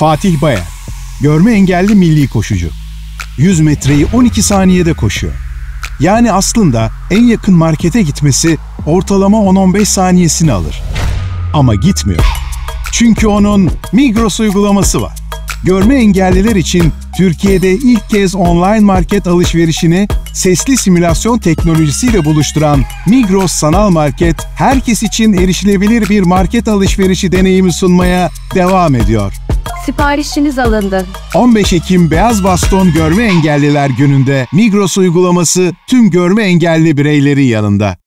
Fatih Bayer, görme engelli milli koşucu. 100 metreyi 12 saniyede koşuyor. Yani aslında en yakın markete gitmesi ortalama 10-15 saniyesini alır. Ama gitmiyor. Çünkü onun Migros uygulaması var. Görme engelliler için Türkiye'de ilk kez online market alışverişini sesli simülasyon teknolojisiyle buluşturan Migros Sanal Market, herkes için erişilebilir bir market alışverişi deneyimi sunmaya devam ediyor. Siparişiniz alındı. 15 Ekim Beyaz Baston Görme Engelliler Günü'nde Migros uygulaması tüm görme engelli bireylerin yanında.